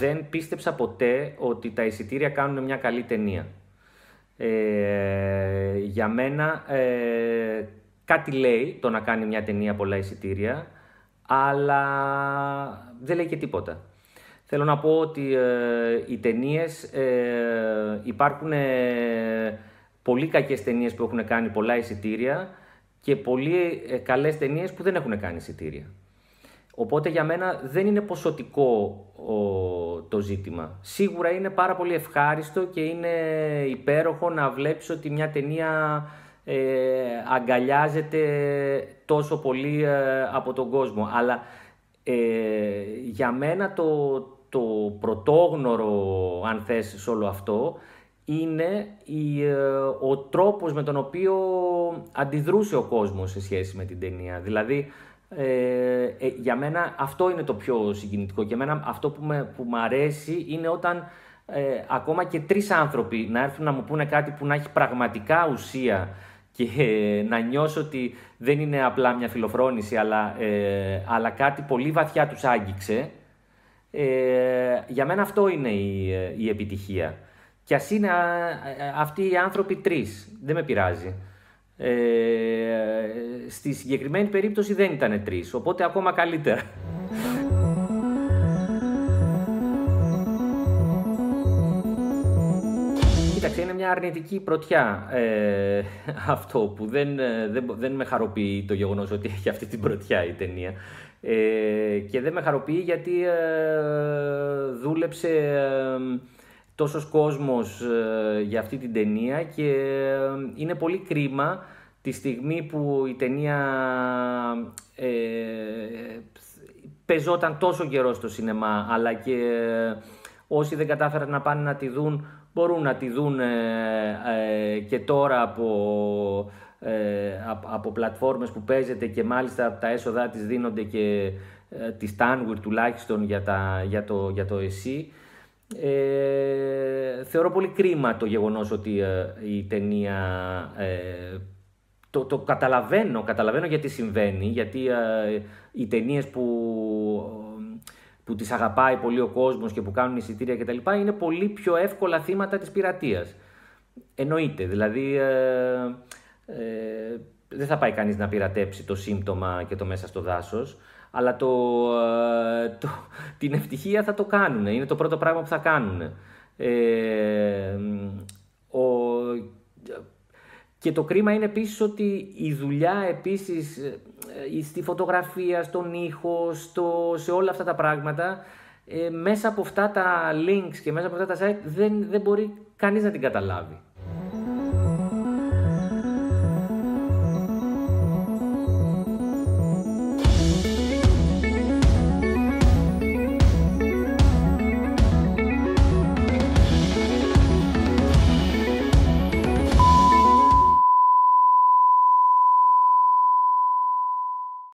δεν πίστεψα ποτέ ότι τα εισιτήρια κάνουν μια καλή ταινία. Ε, για μένα ε, κάτι λέει το να κάνει μια ταινία πολλά εισιτήρια, αλλά δεν λέει και τίποτα. Θέλω να πω ότι ε, οι ταινίες ε, υπάρχουν ε, πολύ κακές ταινίες που έχουν κάνει πολλά εισιτήρια και πολύ ε, καλές ταινίες που δεν έχουν κάνει εισιτήρια. Οπότε για μένα δεν είναι ποσοτικό το ζήτημα. Σίγουρα είναι πάρα πολύ ευχάριστο και είναι υπέροχο να βλέπεις ότι μια ταινία ε, αγκαλιάζεται τόσο πολύ ε, από τον κόσμο. Αλλά ε, για μένα το, το πρωτόγνωρο, αν θες, σε όλο αυτό, είναι η, ε, ο τρόπος με τον οποίο αντιδρούσε ο κόσμος σε σχέση με την ταινία. Δηλαδή, ε, ε, για μένα αυτό είναι το πιο συγκινητικό και εμένα αυτό που, με, που μου αρέσει είναι όταν ε, ακόμα και τρεις άνθρωποι να έρθουν να μου πούνε κάτι που να έχει πραγματικά ουσία και να νιώσω ότι δεν είναι απλά μια φιλοφρόνηση αλλά, αλλά κάτι πολύ βαθιά τους άγγιξε για μένα αυτό είναι η, η επιτυχία. Και ας είναι αυτοί οι άνθρωποι τρεις, δεν με πειράζει. Ε, στη συγκεκριμένη περίπτωση δεν ήταν τρεις, οπότε ακόμα καλύτερα. Κοίταξε, είναι μια αρνητική πρωτιά ε, αυτό που δεν, ε, δεν, δεν με χαροποιεί το γεγονός ότι έχει αυτή την πρωτιά η ταινία. Ε, και δεν με χαροποιεί γιατί ε, δούλεψε τόσος κόσμος ε, για αυτή την ταινία και ε, είναι πολύ κρίμα τη στιγμή που η ταινία ε, πεζόταν τόσο καιρό στο σινεμά αλλά και όσοι δεν κατάφεραν να πάνε να τη δουν μπορούν να τη δουν και τώρα από, από πλατφόρμες που παίζεται και μάλιστα τα έσοδά της δίνονται και ε, της τουλάχιστον για, τα, για, το, για το ΕΣΥ. Ε, θεωρώ πολύ κρίμα το γεγονός ότι ε, η ταινία ε, το, το καταλαβαίνω, καταλαβαίνω γιατί συμβαίνει, γιατί ε, οι ταινίες που, που τις αγαπάει πολύ ο κόσμος και που κάνουν εισιτήρια κτλ. είναι πολύ πιο εύκολα θύματα της πειρατείας. Εννοείται, δηλαδή δεν θα πάει κανείς να πειρατέψει το σύμπτωμα και το μέσα στο δάσος αλλά το, ε, το, την ευτυχία θα το κάνουν. Είναι το πρώτο πράγμα που θα κάνουν. Ε, ο, και το κρίμα είναι επίσης ότι η δουλειά επίσης ε, στη φωτογραφία, στον ήχος, στο, σε όλα αυτά τα πράγματα μέσα από αυτά τα links και μέσα από αυτά τα site δεν, δεν μπορεί κανείς να την καταλάβει.